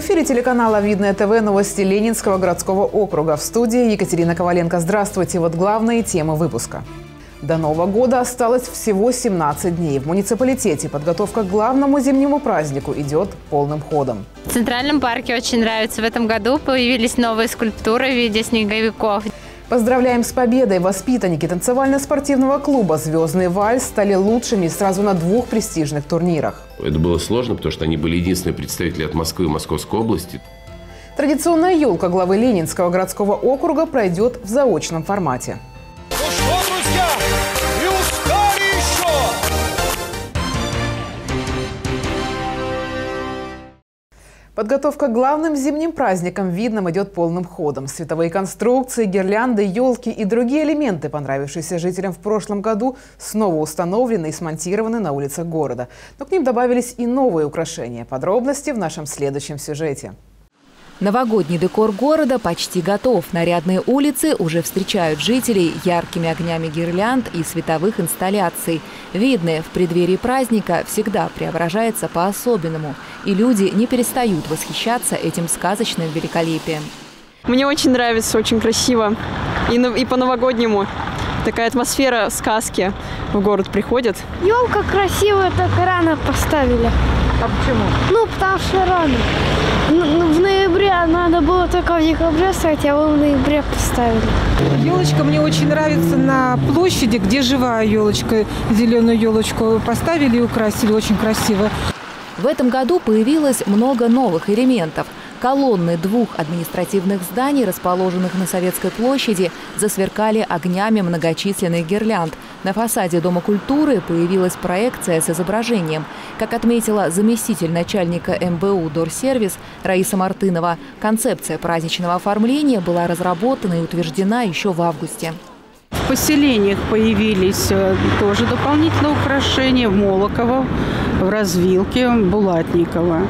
эфире телеканала «Видное ТВ» новости Ленинского городского округа. В студии Екатерина Коваленко. Здравствуйте. Вот главные темы выпуска. До Нового года осталось всего 17 дней. В муниципалитете подготовка к главному зимнему празднику идет полным ходом. В Центральном парке очень нравится. В этом году появились новые скульптуры в виде снеговиков. Поздравляем с победой! Воспитанники танцевально-спортивного клуба «Звездный вальс» стали лучшими сразу на двух престижных турнирах. Это было сложно, потому что они были единственные представители от Москвы и Московской области. Традиционная елка главы Ленинского городского округа пройдет в заочном формате. Подготовка к главным зимним праздникам видным идет полным ходом. Световые конструкции, гирлянды, елки и другие элементы, понравившиеся жителям в прошлом году, снова установлены и смонтированы на улицах города. Но к ним добавились и новые украшения. Подробности в нашем следующем сюжете. Новогодний декор города почти готов. Нарядные улицы уже встречают жителей яркими огнями гирлянд и световых инсталляций. Видное в преддверии праздника всегда преображается по-особенному. И люди не перестают восхищаться этим сказочным великолепием. Мне очень нравится, очень красиво. И, и по-новогоднему. Такая атмосфера сказки в город приходит. Елка красивая, так рано поставили. А почему? Ну, потому что рано. Надо было только в декабре ставить, а вы в ноябре поставили. Елочка мне очень нравится на площади, где живая елочка, зеленую елочку поставили и украсили. Очень красиво. В этом году появилось много новых элементов – Колонны двух административных зданий, расположенных на Советской площади, засверкали огнями многочисленных гирлянд. На фасаде Дома культуры появилась проекция с изображением. Как отметила заместитель начальника МБУ «Дорсервис» Раиса Мартынова, концепция праздничного оформления была разработана и утверждена еще в августе. В поселениях появились э, тоже дополнительные украшения в Молоково, в Развилке, Булатниково.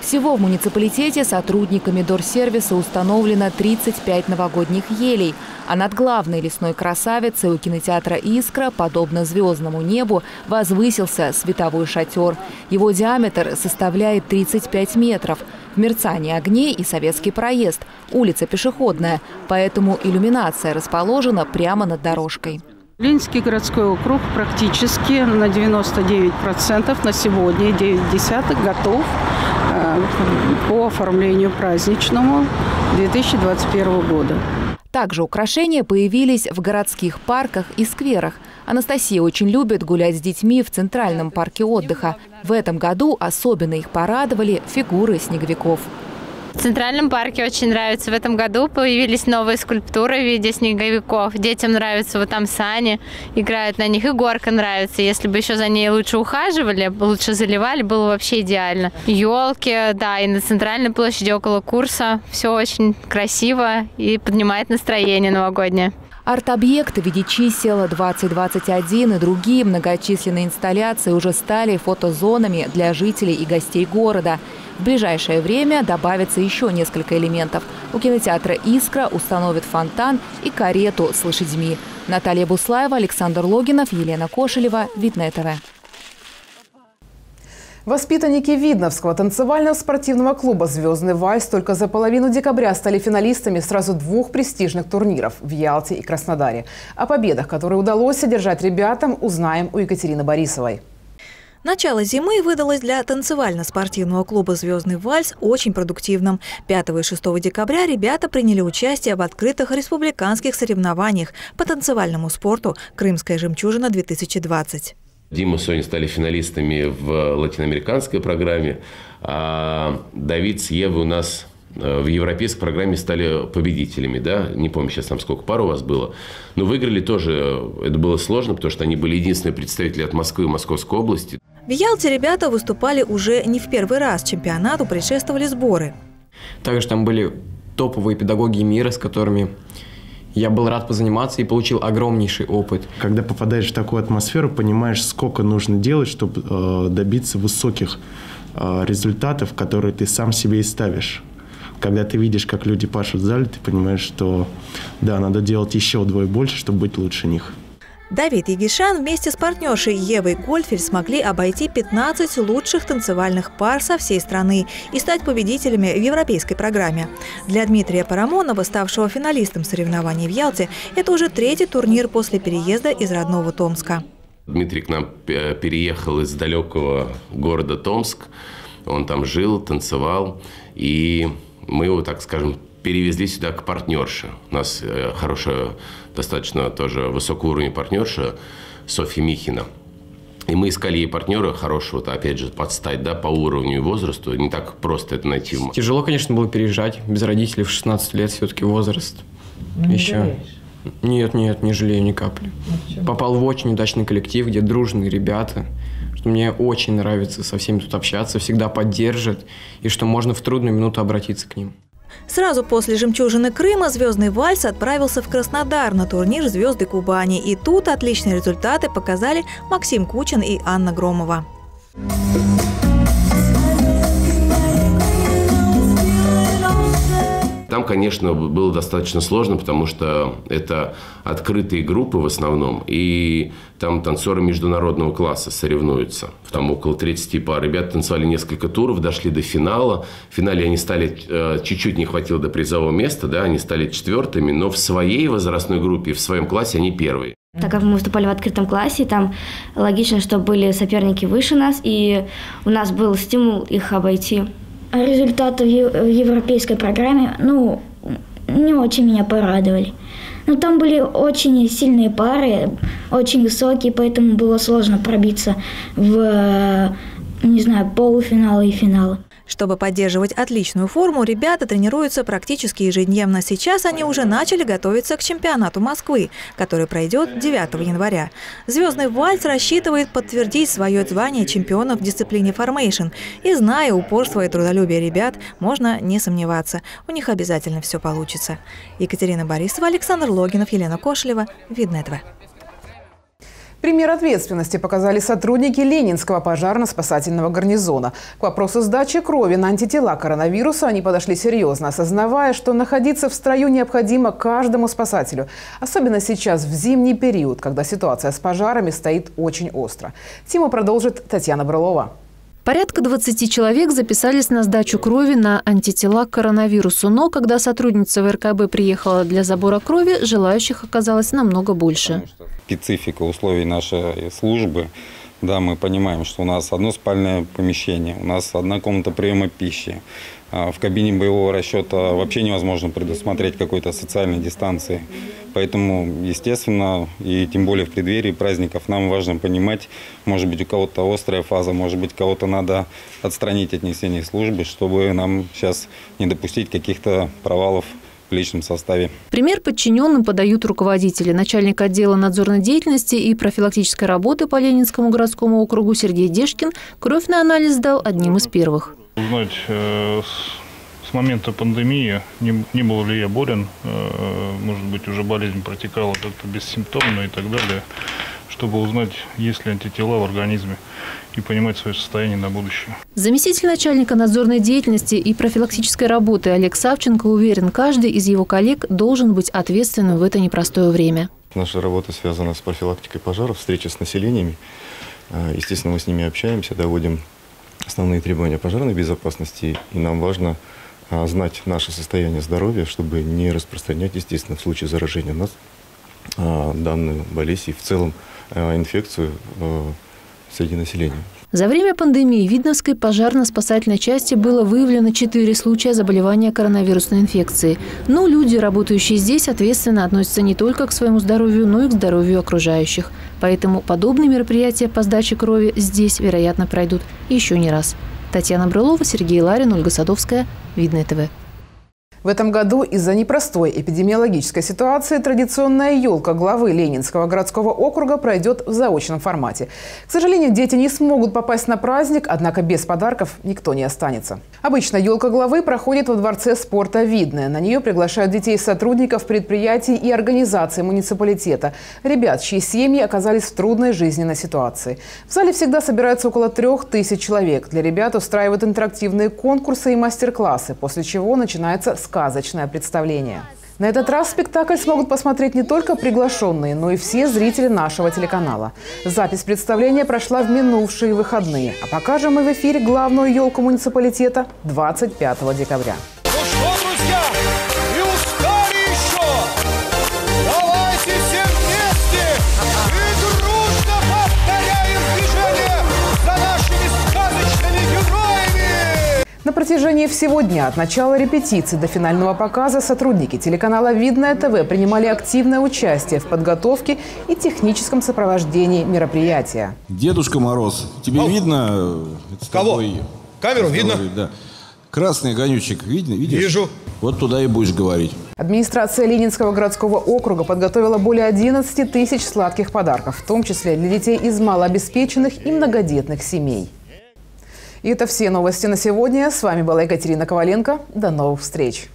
Всего в муниципалитете сотрудниками Дорсервиса установлено 35 новогодних елей. А над главной лесной красавицей у кинотеатра «Искра», подобно звездному небу, возвысился световой шатер. Его диаметр составляет 35 метров. В мерцании огней и советский проезд. Улица пешеходная, поэтому иллюминация расположена прямо над дорожкой. Ленинский городской округ практически на 99% на сегодня 9 десятых готов э, по оформлению праздничному 2021 года. Также украшения появились в городских парках и скверах. Анастасия очень любит гулять с детьми в Центральном парке отдыха. В этом году особенно их порадовали фигуры снеговиков. В Центральном парке очень нравится. В этом году появились новые скульптуры в виде снеговиков. Детям нравятся вот там сани, играют на них. И горка нравится. Если бы еще за ней лучше ухаживали, лучше заливали, было вообще идеально. Елки, да, и на Центральной площади около курса. Все очень красиво и поднимает настроение новогоднее. Арт-объекты в виде чисел 2021 и другие многочисленные инсталляции уже стали фотозонами для жителей и гостей города. В ближайшее время добавится еще несколько элементов. У кинотеатра «Искра» установят фонтан и карету с лошадьми. Наталья Буслаева, Александр Логинов, Елена Кошелева. Видное ТВ. Воспитанники Видновского танцевального спортивного клуба «Звездный вальс» только за половину декабря стали финалистами сразу двух престижных турниров в Ялте и Краснодаре. О победах, которые удалось одержать ребятам, узнаем у Екатерины Борисовой. Начало зимы выдалось для танцевально-спортивного клуба «Звездный вальс» очень продуктивным. 5 и 6 декабря ребята приняли участие в открытых республиканских соревнованиях по танцевальному спорту «Крымская жемчужина-2020». Дима с стали финалистами в латиноамериканской программе, а Давид с Евой у нас э, в европейской программе стали победителями, да, не помню сейчас там сколько пар у вас было, но выиграли тоже, это было сложно, потому что они были единственные представители от Москвы и Московской области. В Ялте ребята выступали уже не в первый раз. Чемпионату предшествовали сборы. Также там были топовые педагоги мира, с которыми я был рад позаниматься и получил огромнейший опыт. Когда попадаешь в такую атмосферу, понимаешь, сколько нужно делать, чтобы э, добиться высоких э, результатов, которые ты сам себе и ставишь. Когда ты видишь, как люди пашут в зале, ты понимаешь, что да, надо делать еще вдвое больше, чтобы быть лучше них. Давид Егишан вместе с партнершей Евой Гольфель смогли обойти 15 лучших танцевальных пар со всей страны и стать победителями в европейской программе. Для Дмитрия Парамонова, ставшего финалистом соревнований в Ялте, это уже третий турнир после переезда из родного Томска. Дмитрий к нам э, переехал из далекого города Томск. Он там жил, танцевал. И мы его, так скажем, перевезли сюда к партнерше. У нас э, хорошая, достаточно тоже высокого уровня партнерша Софья Михина. И мы искали ей партнера хорошего, опять же, подстать, да, по уровню и возрасту. Не так просто это найти. Тяжело, конечно, было переезжать. Без родителей в 16 лет все-таки возраст. Ну, Еще. Жалеешь? Нет, нет, не жалею ни капли. А Попал в очень удачный коллектив, где дружные ребята, что мне очень нравится со всеми тут общаться, всегда поддержат, и что можно в трудную минуту обратиться к ним. Сразу после «Жемчужины Крыма» «Звездный вальс» отправился в Краснодар на турнир «Звезды Кубани». И тут отличные результаты показали Максим Кучин и Анна Громова. Там, конечно, было достаточно сложно, потому что это открытые группы в основном, и там танцоры международного класса соревнуются. Там около 30 пар. Ребята танцевали несколько туров, дошли до финала. В финале они стали, э, чуть-чуть не хватило до призового места, да, они стали четвертыми, но в своей возрастной группе, в своем классе они первые. Так как мы выступали в открытом классе, там логично, что были соперники выше нас, и у нас был стимул их обойти. Результаты в европейской программе, ну, не очень меня порадовали. Но ну, там были очень сильные пары, очень высокие, поэтому было сложно пробиться в, не знаю, полуфиналы и финалы. Чтобы поддерживать отличную форму, ребята тренируются практически ежедневно. Сейчас они уже начали готовиться к чемпионату Москвы, который пройдет 9 января. «Звездный вальс» рассчитывает подтвердить свое звание чемпиона в дисциплине формейшн. И зная упорство и трудолюбие ребят, можно не сомневаться, у них обязательно все получится. Екатерина Борисова, Александр Логинов, Елена Кошлева. Видно этого. Пример ответственности показали сотрудники Ленинского пожарно-спасательного гарнизона. К вопросу сдачи крови на антитела коронавируса они подошли серьезно, осознавая, что находиться в строю необходимо каждому спасателю. Особенно сейчас, в зимний период, когда ситуация с пожарами стоит очень остро. Тему продолжит Татьяна Брылова. Порядка 20 человек записались на сдачу крови на антитела к коронавирусу. Но когда сотрудница ВРКБ приехала для забора крови, желающих оказалось намного больше. Специфика условий нашей службы да, мы понимаем, что у нас одно спальное помещение, у нас одна комната приема пищи. А в кабине боевого расчета вообще невозможно предусмотреть какой-то социальной дистанции. Поэтому, естественно, и тем более в преддверии праздников нам важно понимать, может быть, у кого-то острая фаза, может быть, кого-то надо отстранить от несения службы, чтобы нам сейчас не допустить каких-то провалов в личном составе. Пример подчиненным подают руководители. Начальник отдела надзорной деятельности и профилактической работы по Ленинскому городскому округу Сергей Дешкин кровь на анализ сдал одним из первых. Узнать э, с, момента пандемии, не, не был ли я болен, э, может быть, уже болезнь протекала как-то бессимптомно и так далее, чтобы узнать, есть ли антитела в организме и понимать свое состояние на будущее. Заместитель начальника надзорной деятельности и профилактической работы Олег Савченко уверен, каждый из его коллег должен быть ответственным в это непростое время. Наша работа связана с профилактикой пожаров, встреча с населениями. Э, естественно, мы с ними общаемся, доводим основные требования пожарной безопасности, и нам важно э, знать наше состояние здоровья, чтобы не распространять, естественно, в случае заражения нас э, данную болезнь и в целом инфекцию среди населения. За время пандемии в Видновской пожарно-спасательной части было выявлено 4 случая заболевания коронавирусной инфекцией. Но люди, работающие здесь, ответственно относятся не только к своему здоровью, но и к здоровью окружающих. Поэтому подобные мероприятия по сдаче крови здесь, вероятно, пройдут еще не раз. Татьяна Брылова, Сергей Ларин, Ольга Садовская. Видное ТВ. В этом году из-за непростой эпидемиологической ситуации традиционная елка главы Ленинского городского округа пройдет в заочном формате. К сожалению, дети не смогут попасть на праздник, однако без подарков никто не останется. Обычно елка главы проходит во Дворце спорта «Видное». На нее приглашают детей сотрудников предприятий и организаций муниципалитета. Ребят, чьи семьи оказались в трудной жизненной ситуации. В зале всегда собираются около трех тысяч человек. Для ребят устраивают интерактивные конкурсы и мастер-классы, после чего начинается сказочное представление. На этот раз спектакль смогут посмотреть не только приглашенные, но и все зрители нашего телеканала. Запись представления прошла в минувшие выходные. А покажем мы в эфире главную елку муниципалитета 25 декабря. Протяжении всего дня, от начала репетиции до финального показа, сотрудники телеканала «Видное ТВ» принимали активное участие в подготовке и техническом сопровождении мероприятия. Дедушка Мороз, тебе Ау. видно? Кого? Такой, Камеру видно? Да. Красный огонечек видно? Видишь? Вижу. Вот туда и будешь говорить. Администрация Ленинского городского округа подготовила более 11 тысяч сладких подарков, в том числе для детей из малообеспеченных и многодетных семей. И это все новости на сегодня. С вами была Екатерина Коваленко. До новых встреч!